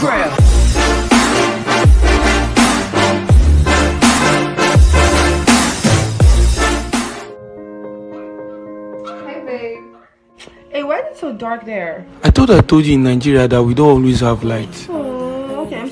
Instagram. Hey, babe. Hey, why is it so dark there? I thought I told you in Nigeria that we don't always have light. Oh, okay, I'm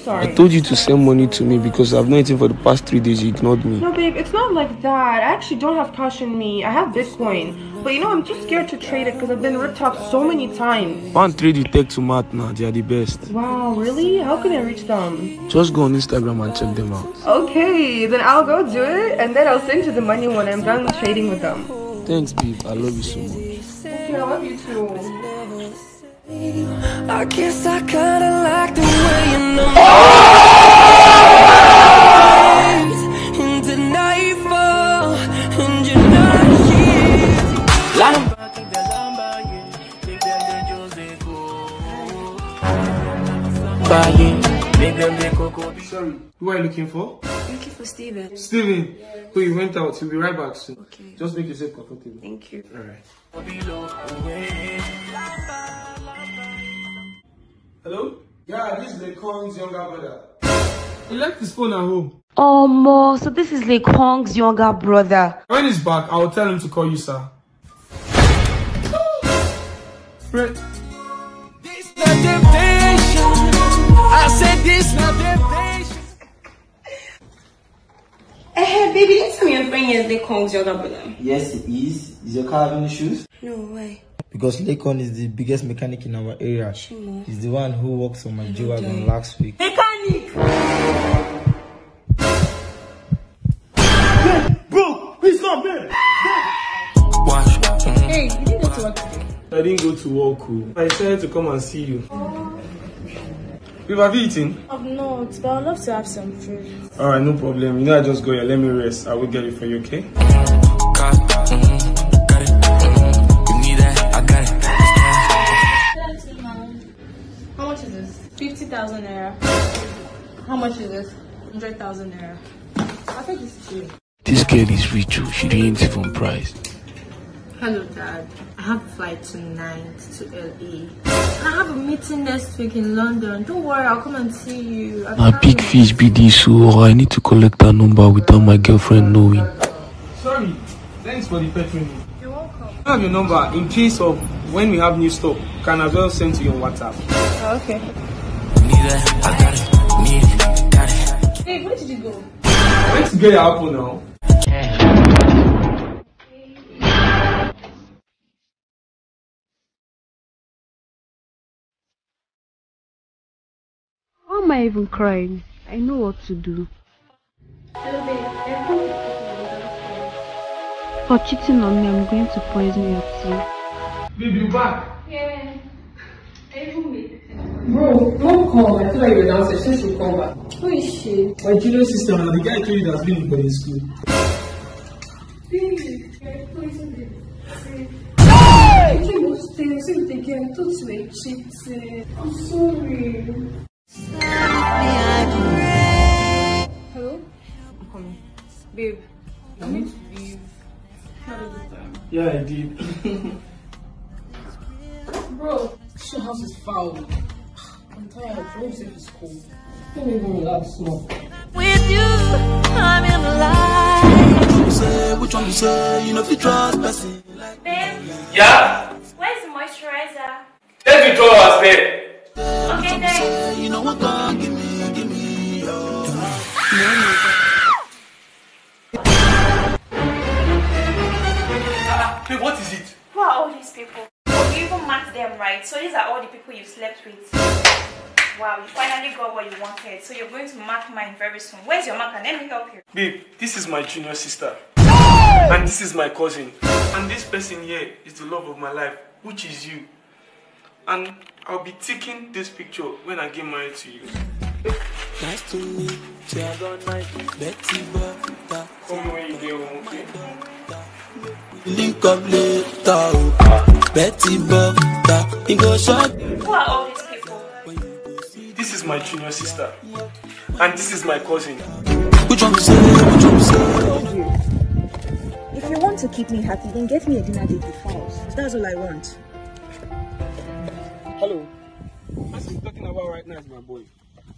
sorry. I told you to send money to me because I've not eaten for the past three days. You ignored me. No, babe, it's not like that. I actually don't have cash in me. I have Bitcoin. But you know, I'm too scared to trade it because I've been ripped off so many times. One trade you take to Matt now. They are the best. Wow, really? How can I reach them? Just go on Instagram and check them out. Okay, then I'll go do it and then I'll send you the money when I'm done trading with them. Thanks, babe. I love you so much. Okay, I love you too. I guess I kinda like the way you know Into nightfall and you're not here Sorry, who are you looking for? Thank you for Steven. Steven. Who you went out. He'll be right back soon. Okay. Just make yourself comfortable. Thank you. Alright. Hello? Yeah, this is Lecon's younger brother. He left his phone at home. Oh, Mo, so this is Lake Hong's younger brother. When he's back, I'll tell him to call you, sir. Fred, This not temptation I said this not temptation Eh, baby, didn't tell me your friend is Lake Kong's younger brother. Yes, it is. Is your car having issues? No way. Because Lakon is the biggest mechanic in our area. He's the one who works on my G-Wagon last week. Mechanic! Hey, you didn't go to work today. I didn't go to work. oh. I decided to come and see you. Oh. Babe, have you eaten? I've not, but I'd love to have some food. Alright, no problem. You know I just go here. Let me rest. I will get it for you, okay? 50,000 naira. How much is this? 100,000 naira. I'll take this too. This girl is rich. oh. She didn't even price. Hello, Dad. I have a flight tonight to LA. I have a meeting next week in London. Don't worry, I'll come and see you. My big fish be this, so I need to collect that number without my girlfriend knowing. Sorry, thanks for the patronage. You're welcome. I have your number in case of when we have new stock. Can as well send to you on WhatsApp. Oh, okay. Hey, where did you go? Let's get your apple now. Why am I even crying? I know what to do. For cheating on me, I'm going to poison your tea. Babe, you back? Bro, don't call. I feel like you're downstairs. She should call back. Who is she? My junior sister, now the guy I told you that's been in boarding school. Hello? I'm coming. Babe, I need to leave. Yeah, I did. Bro, this house is foul. I'm tired. Don't say it's cold. Let me even relax more. With you, I'm in life Say, which one you say? You know if you trust person. Yeah? Where's the moisturizer? Take the drawers, babe. Okay, thanks. Say, you know what God give me, give me your Ah, babe, what is it? Who are all these people? Oh, marked them right. So these are all the people you slept with. Wow, you finally got what you wanted. So you're going to mark mine very soon. Where's your marker? Let me help you. Babe, this is my junior sister. And this is my cousin. And this person here is the love of my life, which is you. And I'll be taking this picture when I get married to you. Nice to meet you. I got night. Betty Butter. Call me when you get home, okay? Link up later. Oh. Betty Butter. You go shop. Who are all these people? This is my junior sister. And this is my cousin. Which one say? Which one say? If you want to keep me happy, then get me a dinner date with Falz. That's all I want. Hello. What's he talking about right now is my boy.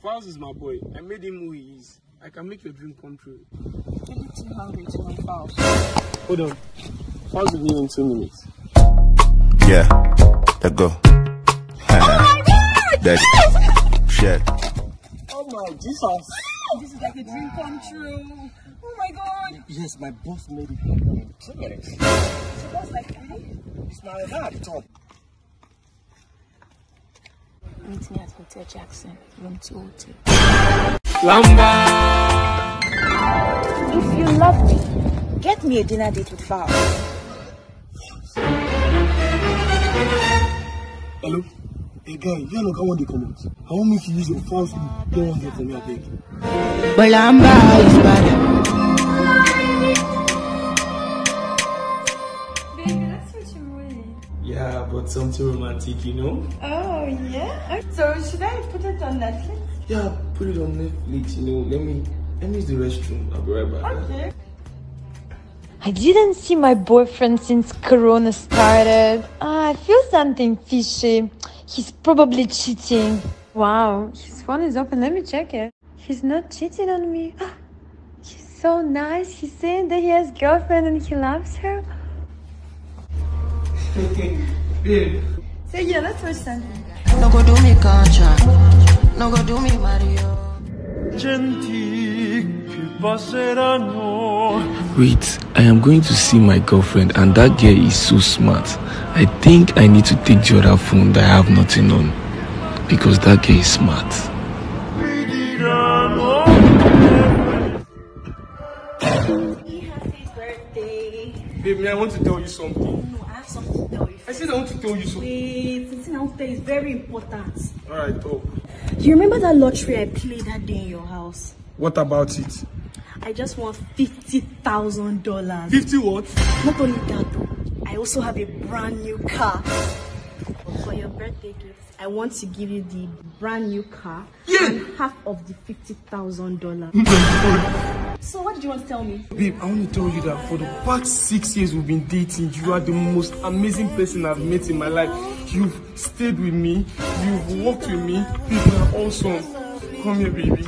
Files is my boy. I made him who he is. I can make your dream come true. I'm too hungry to want Files. Hold on. Files will be in two minutes. Yeah, let go. Oh Daddy. Shit. Oh my Jesus. This is like a dream come true. Oh my god. Yes, my boss made it happen in two minutes. So that's like, hey, It's my dad, Tom. meet me at Hotel Jackson, room 202. Lamba! If you love me, get me a dinner date with Val. Hello? Hey guy, you know I want to come out. I want me to use your files to get one get for me, I beg. Well, I'm is bad. Baby, that's what you're wearing. Yeah, but something romantic, you know? Oh, yeah? So should I put it on Netflix? Yeah, put it on Netflix, you know. Let me let me use the restroom. I'll be right back. Okay. I didn't see my boyfriend since Corona started. Ah, I feel something fishy. He's probably cheating. Wow, his phone is open. Let me check it. He's not cheating on me. Ah, He's so nice. He's saying that he has girlfriend and he loves her. Babe. So yeah, let's watch something. No go do me contract. No go do me Mario. Wait, I am going to see my girlfriend, and that girl is so smart. I think I need to take the other phone that I have nothing on. Because that girl is smart. Babe, me, I want to tell you something. No, I have something to tell you. I said I want to tell you something. Wait, the thing I want to tell you is very important. Alright, talk. You remember that lottery I played that day in your house? What about it? I just want fifty thousand dollars. 50 what? Not only that, though, I also have a brand new car. For your birthday gift, I want to give you the brand new car and half of the fifty thousand dollars. Mm-hmm. So what did you want to tell me? Babe, I want to tell you that for the past six years we've been dating, you are the most amazing person I've met in my life. You've stayed with me, you've walked with me, you are awesome. Come here, baby.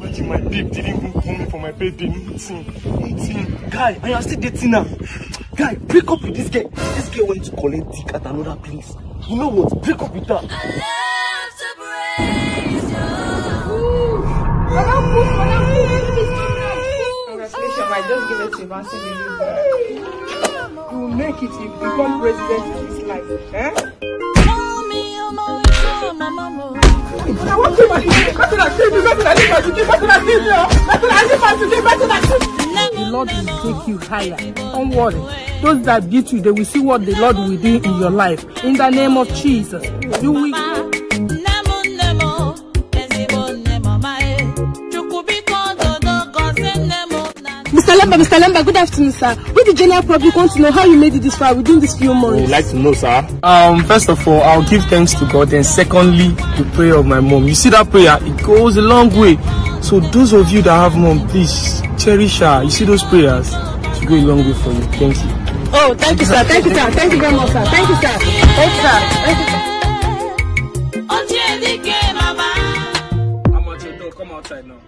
Imagine my babe didn't even call me for my birthday. Nothing, nothing. Guy, and you are still dating her. Guy, break up with this girl. This girl went to collect dick at another place. You know what? Break up with her. Congratulations, I just give it to Elizabeth. You will make it if you become president of this life. Eh? Now you? The Lord will take you higher. Don't worry. Those that beat you, they will see what the Lord will do in your life. In the name of Jesus, you will. Mr. Lemba, Mr. Lemba, good afternoon, sir. We the general public want to know how you made it this far within these few months. We'd like to know, sir. Um, first of all, I'll give thanks to God, and secondly, the prayer of my mom. You see that prayer? It goes a long way. So those of you that have mom, please cherish her. You see those prayers? It go a long way for you. Thank you. Oh, thank you, sir. Thank you, sir. Thank you very much, sir. Thank you, sir. Thank you, sir. Thank you, sir. I'm. Come outside now.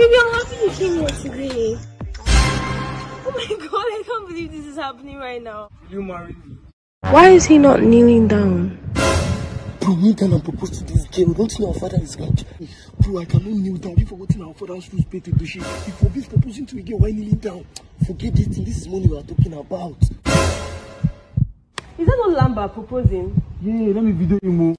Baby, I'm happy you came here today. Oh my god, I can't believe this is happening right now. You marry me. Why is he not kneeling down? Bro, kneel down and propose to this girl. Don't you know our father is rich? Bro, I cannot kneel down. You forgotten our father's rules pay to Dushi. He forbids proposing to a girl while kneeling down. Forget this thing. This is money we are talking about. Is that not Lamba proposing? Yeah, let me video you more.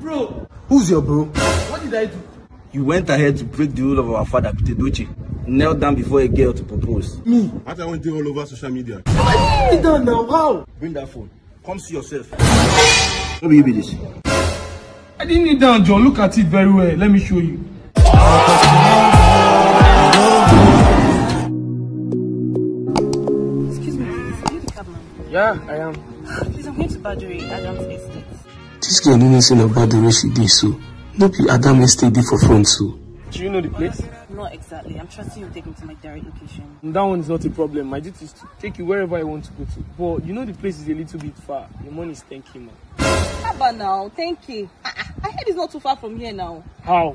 Bro, Who's your bro? what did I do? You went ahead to break the rule of our father, Peter Dochi. Knelt down before a girl to propose. Me? What I want to all over social media. Kneel down now, how? Bring that phone. Come see yourself. What will you be this? I didn't kneel down, John. Look at it very well. Let me show you. Excuse Yeah, I am. Please, I'm going to Badore, Adam's estate. This girl no know say about the way she did so. No be Adam Estate dey for front so. Do you know the place? Not exactly. I'm trusting you to take me to my direct location. That one is not a problem. My duty is to take you wherever I want to go to. But you know the place is a little bit far. The money is 10k, man. How about now? Thank ah, ah, you. I, I I heard it's not too far from here now. How?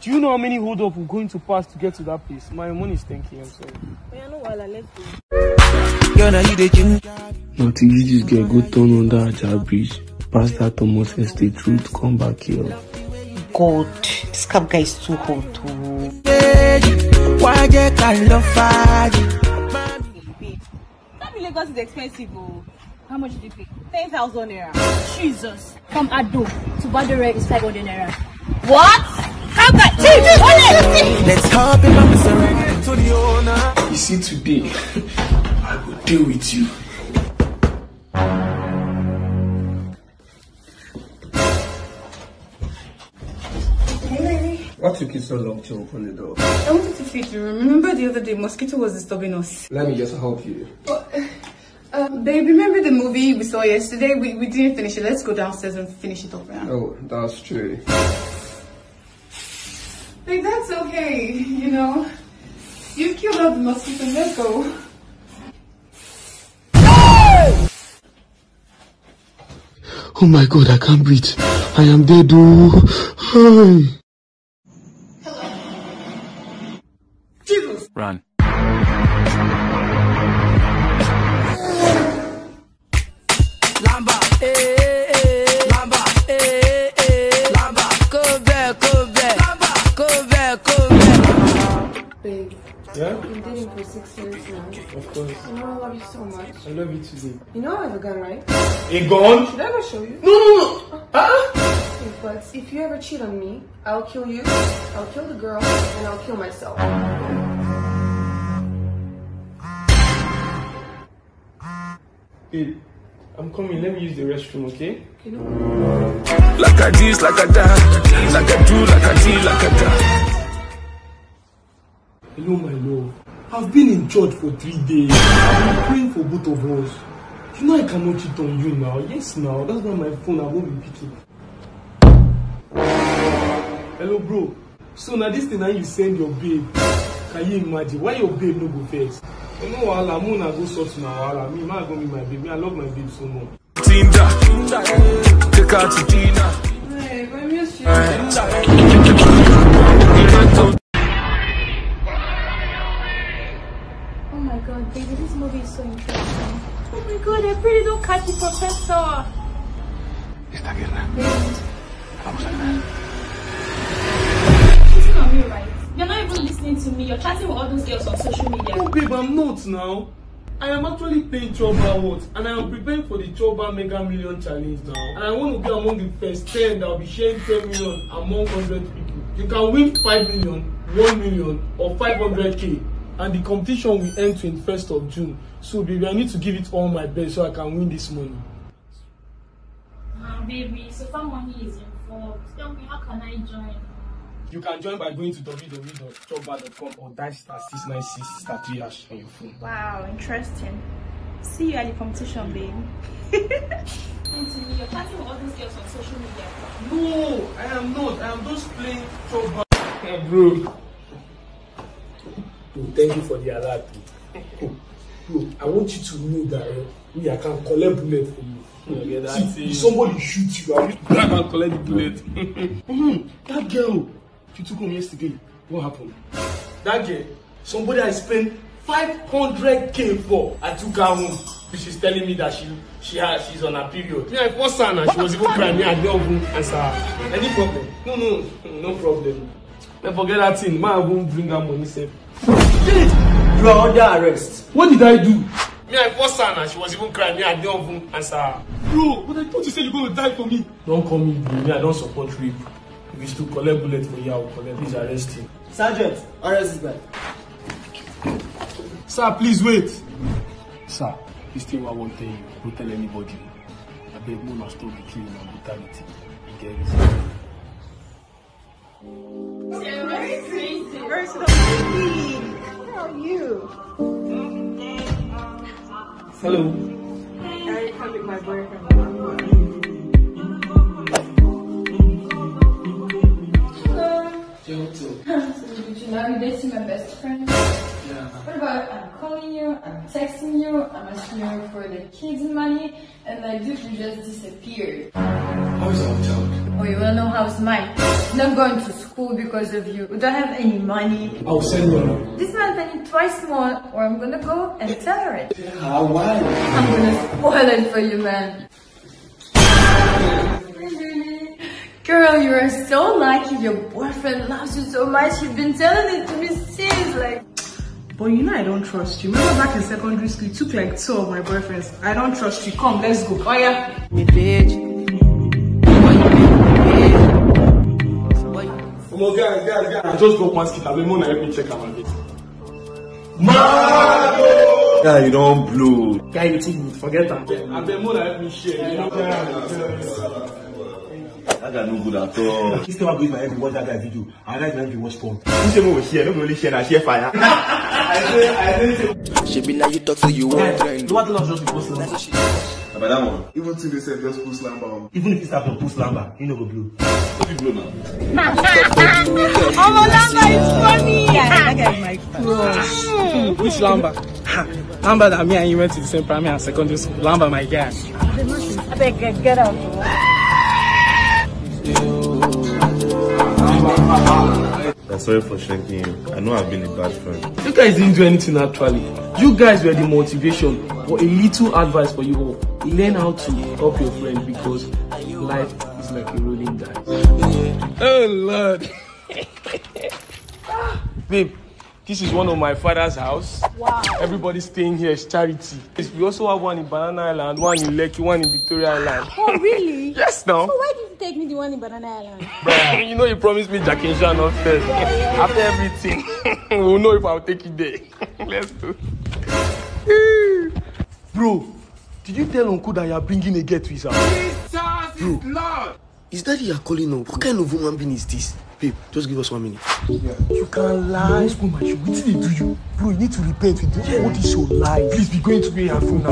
Do you know how many hold up we're going to pass to get to that place? My money is 10k, I'm sorry. Oh, yeah, no, while let's go. Girl, now you the king. Now to use this girl, go turn on that Ajah bridge. Pass that Thomas Estate route, come back here. God, this cab guy is too hot. Oh. Why get kind of fire? That be Lagos is expensive. Oh. How much did you pay? 10,000 naira. Jesus. From Ado to Badore is 500 naira. What? How guy? Let's hop in my surrender to the owner. You see, today, I will deal with you. So long to open the door? I wanted to feed you. Remember the other day, mosquito was disturbing us. Let me just help you. Uh, babe, remember the movie we saw yesterday? We, we didn't finish it. Let's go downstairs and finish it up now. Oh, that's true. Babe, that's okay. You know, you've killed all the mosquitoes. Let's go. Oh my god, I can't breathe. I am dead, oh. Hi. Run. Lamba, eh, eh, lamba, eh, eh, lamba, go back, go back, lamba, go back, go back. Babe, Yeah? we've been dating for six years now. Of course. You know I love you so much. I love you today. You know I have a gun, right? A gun? Should I ever show you? No, no, no. Ah! Okay, But if you ever cheat on me, I'll kill you, I'll kill the girl, and I'll kill myself. Babe, I'm coming. Let me use the restroom, okay? Okay, no. Like a this, like a that, like a do, like a this, like a that. Hello, my love. I've been in church for three days. I've been praying for both of us. You know I cannot cheat on you now. Yes, now. That's why my phone I won't be picking. Hello, bro. So now this thing now you send your babe. Can you imagine? Why your babe no go first? Know wahala, mo na go sort na wahala. Me, ma go meet my babe. Me, I love my babe so much. Tinder, take her to dinner. Babe, I miss you. Oh my god, baby, this movie is so interesting. Oh my god, I really don't catch the professor. Esta guerra. Vamos a ganar. Cheating on me, right? You're not even listening to me. You're chatting with all those girls on social media. Oh, babe, I'm not now. I am actually playing Choba Awards and I am preparing for the Choba Mega Million Challenge now. And I want to be among the first 10 that will be sharing 10 million among 100 people. You can win 5 million, 1 million, or 500k. And the competition will end 21st of June. So, baby, I need to give it all my best so I can win this money. Ah, baby, so far money is involved. Tell me, how can I join? You can join by going to www.choba.com or dial star 696 star 3 hash on your phone. Wow, interesting. See you at the competition, babe. Listen to me. You're chatting with all those girls on social media. No, I am not. I am just playing Choba. Yeah, bro. Bro, thank you for the alert. Bro, bro I want you to know that eh, me, I can collect bullet for you. Yeah, that's See, it. if somebody shoot you, I can collect the bullet. Mhm, that girl, she took home yesterday. What happened? That girl, somebody I spent 500k for, I took her home. She's telling me that she she has she's on her period. Me, I forced her and she was even crying. Me, I didn't even answer her. Any problem? No, no, no problem. I forget that thing. Man, I won't bring her money, sef. You are under arrest. What did I do? Me, I forced her and she was even crying. Me, I didn't even answer her. Bro, but I thought you said you're going to die for me. Don't call me bro. Me, I don't support rape. If it's to collect bullet for you, I will collect. Please arrest him. Sergeant, arrest this guy. Sir, please wait. Sir, this thing I won't tell you. Don't tell anybody. I beg no must stop the killing and brutality. You get it? Very sweet. Very. How are you? Hello. I come with my boyfriend. Gentle. Now you dating my best friend? What about I'm calling you, I'm texting you, I'm asking you for the kids' money, and like dude, you just disappeared. How is our child? Oh, you wanna know how's mine? Not going to school because of you. We don't have any money. I'll send you. This month I need twice more, or I'm gonna go and tell her it. How? Why? I'm gonna spoil it for you, man. Girl, you are so lucky. Your boyfriend loves you so much. You've been telling it to me since, like. But you know I don't trust you. Remember back in secondary school, you took like two of my boyfriends. I don't trust you. Come, let's go. Oh yeah. Me bitch. Come on, guys, guys, guys. I just got one skit. I've been more help me check out my oh! Guy, you don't blow. Guy, you think forget that. I've been more help me share. You know? That guy no good at all. This time I go use my head to watch that guy video. I like head to watch porn. You say we share, no be only share, na share fire. She be now you talk so you want trend. What else just post lamba? About that one. Even till they said just post lamba. Even if you start to post lamba, you know go blow. What you blow now? Oh, Lamba is funny. Yeah, that guy is my crush. Which Lamba? Lamba that me and you went to the same primary and secondary school. Lamba, my guy. I beg, get out. I'm sorry for shanking you. I know I've been a bad friend. You guys didn't do anything actually. You guys were the motivation. But a little advice for you all. Learn how to help your friend because life is like a rolling dice. Oh Lord. Babe, this is one of my father's house. Wow. Everybody staying here is charity. We also have one in Banana Island, one in Lekki, one in Victoria Island. Oh, really? Yes, now. So why did you take me the one in Banana Island? Bruh, you know you promised me Jack and Shan upstairs. After everything, we'll know if I'll take you there. Let's go. Bro, did you tell Uncle that you're bringing a girl to his house? Jesus is Lord. Is that you are calling up? What kind of woman being is this? Babe, just give us one minute. You can lie. This woman, she what did they do you? Bro, you need to repent with this. All this your lie. Please be going to be her phone now.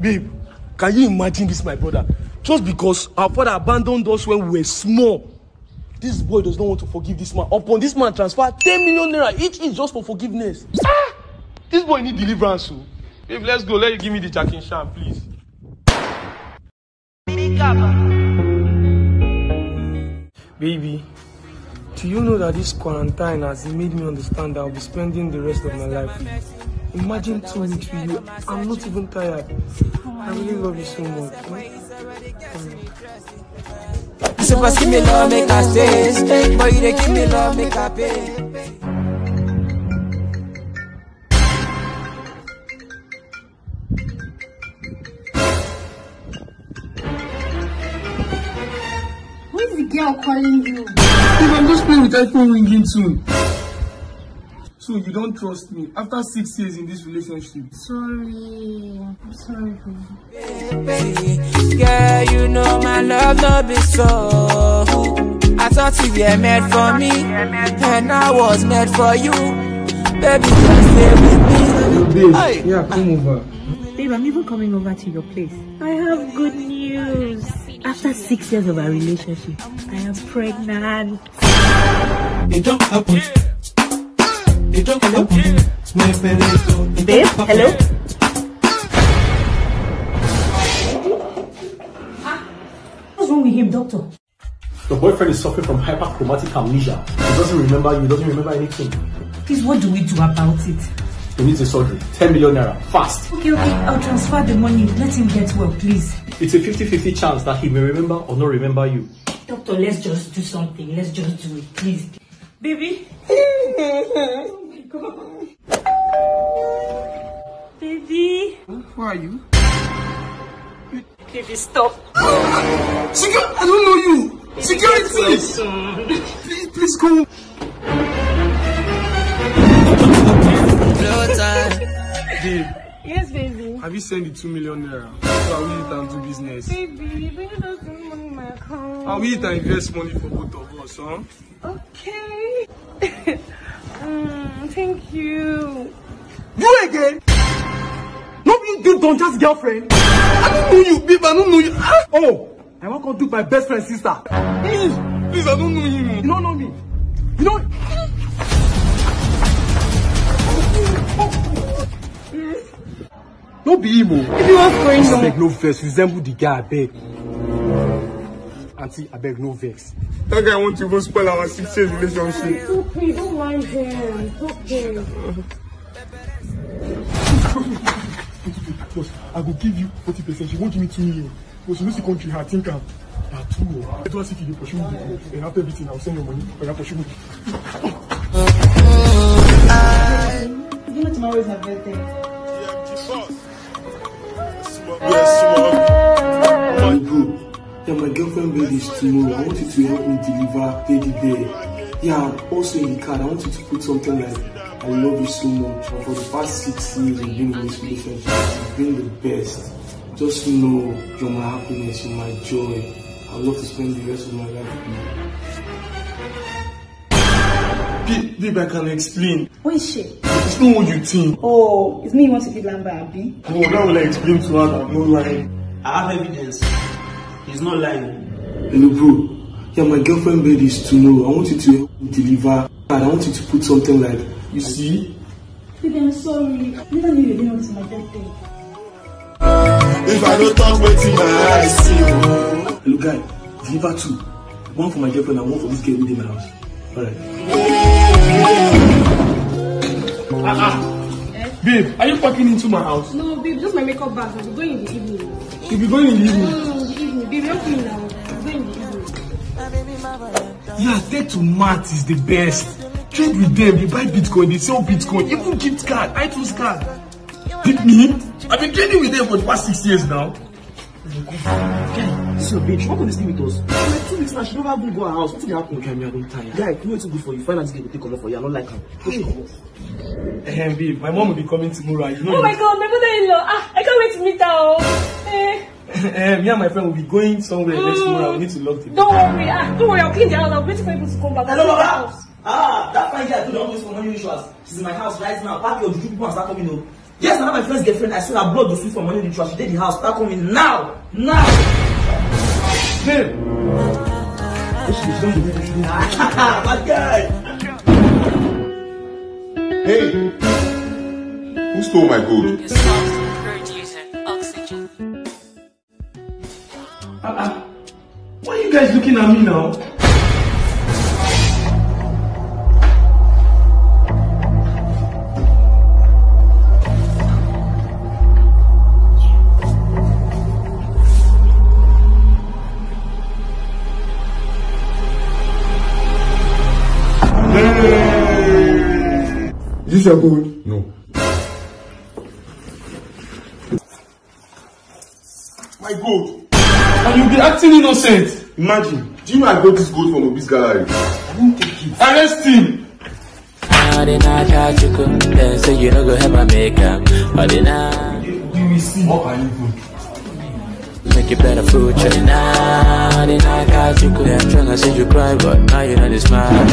Babe, can you imagine this, my brother? Just because our father abandoned us when we were small. This boy does not want to forgive this man. Upon this man transfer 10 million naira each is just for forgiveness. Ah! This boy need deliverance. So. Babe, let's go. Let you give me the Jack and Shan, please. Baby, do you know that this quarantine has made me understand that I'll be spending the rest of my life? Imagine two weeks with you. I'm not even tired. I really love you so much. You supposed give me love, make stay. Boy, you dey give me love, make I pay. Girl you? If I'm just playing with iPhone ringing soon. So you don't trust me after six years in this relationship. Sorry. I'm sorry. Baby, Girl, you know my love no be so. I thought you were made for me, and I was made for you. Baby, just stay with me. Hey. Yeah, come over. Babe, I'm even coming over to your place. I have good news. After six years of our relationship, I am pregnant. It don't happen. It don't happen. Babe, hello? Ah, what's wrong with him, doctor? Your boyfriend is suffering from hyperchromatic amnesia. He doesn't remember you, he doesn't remember anything. Please, what do we do about it? He needs a surgery. 10 million naira. Fast. Okay, okay, I'll transfer the money. Let him get well, please. It's a 50-50 chance that he may remember or not remember you. Doctor, let's just do something. Let's just do it, please. Baby? oh my God. Baby? Who are you? Baby, stop. Security! I don't know you! Security! Please, please go! Babe, Yes, baby. have you sent the 2 million naira? So I will eat and do business. Baby, baby, don't send money in my account. I will eat and invest money for both of us, huh? Okay. mm, thank you. You again? No you don just girlfriend? I don't know you, babe, I don't know you. Ah! Oh, I wan come do my best friend sister. Please, please, I don't know him. You don't know me? You know. No be him o. Baby, what's going on? Abeg no vex, resemble the guy abeg. Aunty, abeg no vex. That guy want to even spoil our six years relationship. It's okay, don't mind him. It's okay. Boss, I go give you forty percent. She won't give me two million. But you know the country, her think am. Na true o. Let us see if you pursue me. And after everything, I will send your money. Oya pursue me. You know tomorrow is my birthday. My bro, yeah, my girlfriend birthday is tomorrow. I want you to help me deliver teddy bear. Yeah, I'm also in the card, I want you to put something like, I love you so much. And for the past six years we've been in this relationship, you've been the best. Just know you're my happiness, you're my joy. I'd love to spend the rest of my life with you. Babe, I can explain. Who is she? It's not what you think. Oh, it's me you want to give Lamba Abi. Oh, that will I explain to her that I'm not lying. I have evidence. He's not lying. Hello, bro. Yeah, my girlfriend birthday is tomorrow. I want you to help me deliver. And I want you to put something like, you see? Baby, I'm sorry. I never knew you didn't my birthday. If I don't talk wetin my eyes see. Hello, guy. Deliver two. One for my girlfriend and one for this girl within my house. Alright. Ah, ah. Babe, are you packing into my house? No, babe, just my makeup bag. I'll be going in the evening. You'll be going in the evening. Mm, in the evening. Babe, help me now. I'm going in the evening. Yeah, take to Matt is the best. Trade with them, they buy Bitcoin, they sell Bitcoin, even gift card, iTunes card. Pick me? I've been trading with them for the past six years now. Guy, this is your bitch. What can you stay with us? Like two weeks now, she never even go her house. What did happen? Okay, me, I don't tire. Guy, you know too good for you. Find out this girl will take over for you. I don't like her. Hey. Eh, babe, my mom will be coming tomorrow. You know Oh my god, my mother-in-law. Ah, I can't wait to meet her. Oh. Eh. Eh, me and my friend will be going somewhere next tomorrow. We need to lock the Don't worry. Ah, don't worry. I'll clean the house. I'm waiting for people to come back. Hello, I'll Baba. house. Ah, that fine girl I told you always for money rituals. She's in my house right now. Pack your juju people and start coming home. Yes, I have my friend's girlfriend. I saw her blood was sweet for money rituals. She did the house. Start coming now. Now. Bad guy. Hey, who stole my gold? Ah. Why are you guys looking at me now? Your gold? No. My gold. And you'll be acting innocent. Imagine. Do you know I got this gold from Obi's gallery? I him. They not catch you come They say you no go help my makeup But they not You will see. What are you doing? make you better future Nah, they not catch you come Yeah, I'm tryna see you cry But now you know this smile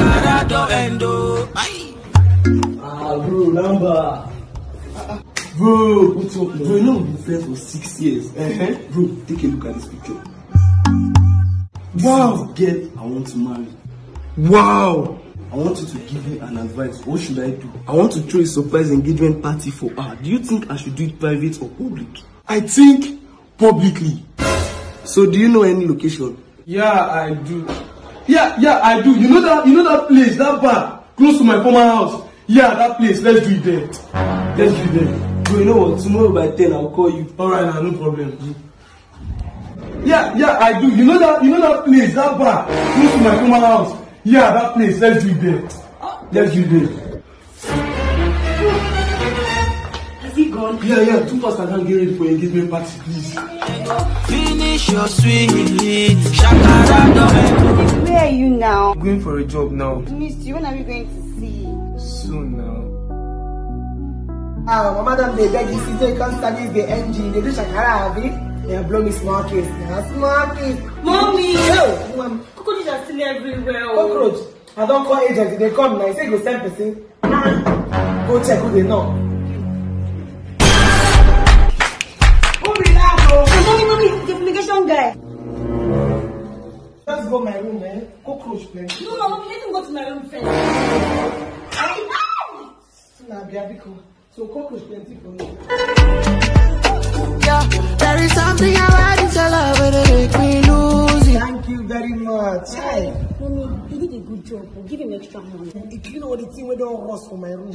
Ah, bro, number. Bro, what's up, Bro, you know we've been friends for six years. Uh-huh. Bro, take a look at this picture. Wow. This is the girl I want to marry. Wow. I want you to give me an advice. What should I do? I want to throw a surprise engagement party for her. Do you think I should do it private or public? I think publicly. So do you know any location? Yeah, I do. Yeah, yeah, I do. You know that you know that place, that bar, close to my former house. Yeah, that place. Let's do it there. Let's do it there. Bro, you know what? Tomorrow by 10 I'll call you. Alright now, no problem. Yeah, yeah, I do. You know that you know that place, that bar, close to my former house. Yeah, that place. Let's do it there. Let's do it there. Has he gone? Yeah, yeah, too fast I can't get ready for engagement party, please. Finish your sweet Shakara Where are you now? I'm going for a job now. You. When are we going to? Soon now. Ah, mama don dey beg you see say you come study the engine dey do shakara abi yeah, blow me small kiss na small kiss. Mommy! Yo, mom. Cockroaches are still everywhere. oh. cockroach i don call agent e dey come na e say go send person go check who dey knock. who be that. Mommy, mommy, the application guy. just go my room, man. Cockroach plenty. No, no, let him go to my room first. Nah, be happy, cool. So cockroach plenty for me. Yeah, there is something about this love that make me lose it. Thank you very much. Hey. Mommy, he did a good job. We'll give him extra money. If you know the thing we don't rust for my room.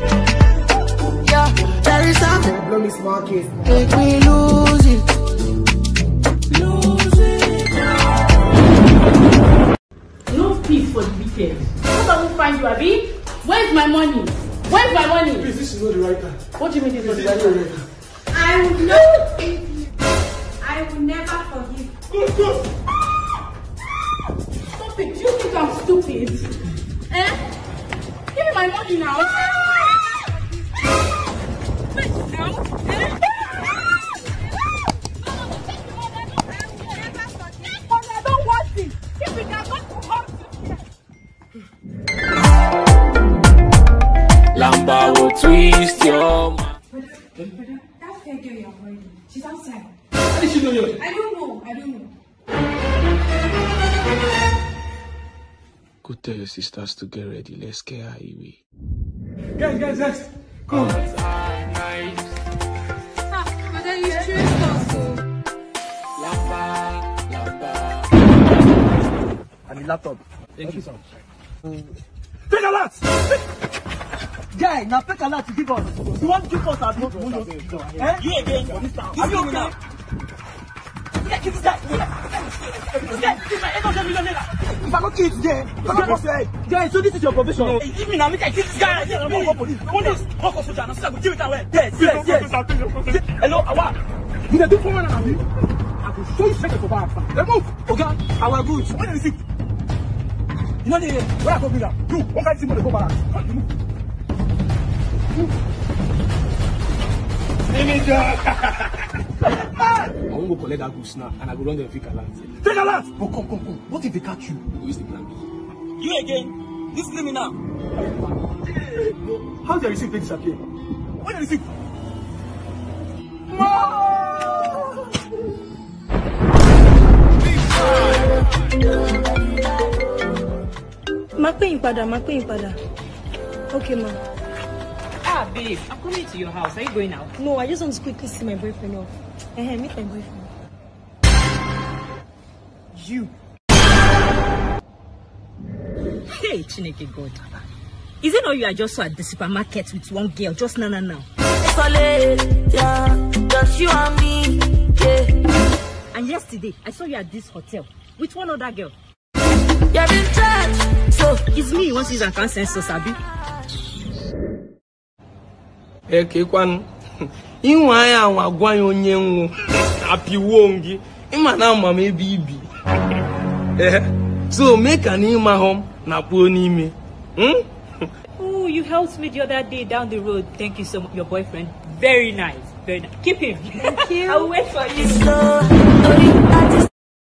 Yeah, there is something Blow me small case. make me lose it. Lose it. No peace for the wicked. What I will find you, Abi? Where's my money? Where's my money? Please, this is not the right time. What do you mean this is not the right time? I will not forgive you. I will never forgive. Go, go. Stop it. Do you think I'm stupid? Eh? Give me my money now. Fair girl you're avoiding, she's outside. How did she know you? I don't know. I don't know. Go tell your sisters to get ready. Let's get her away. Guys, guys, guys. Come. Ah, but then you stressed us. And the laptop. Thank you, sir. Take a lot! Guy, now take a lot to give us. You want to give us as much money as you want. Eh? You again for this town. Are you okay? Yeah, kill this guy. This guy, this guy, 800 million naira. If I not kill it today, I not bust your head. Guy, so this is your profession. Hey, give me now, make I kill this guy. Yeah, I'm going to police. Police, call for soldier. Now, sister, go kill it away. Yes, yes, yes. Hello, Awa. You dey do for one and a half. I will show you second for back. Move. Oga, our goods. When is it? You know the where I go bring am? You, one guy see money go balance. Come, you move. Finish I wan go collect that goods now and I go run them fake alert. Fake alert! But come, come, come. What if they catch you? Go use the plan B. You again? This criminal. How the receipt take disappear? When the receipt? Má pè yín padà, má pè yín padà. Okay, ma. Ah, babe, I'm coming to your house. Are you going out? No, I just want to quickly see my boyfriend off. Eh, meet my boyfriend. You. Hey, Chineke God. Is it not you are just so at the supermarket with one girl just now, now, now? Yeah, just you and me, yeah. And yesterday, I saw you at this hotel with one other girl. You're in charge, so It's me you want to use and can't sense so sabi. Ekekwanụ inwe anya anwa gwa ya onye nwụ apịwuo m gị ịma na ama m ebe ibi ee so mee ka na ịmahụ m na kpuo n'ime Hmm? Oh, you helped me the other day down the road. Thank you so much. Your boyfriend. Very nice. Very nice. Keep him. Thank you. I'll wait for you.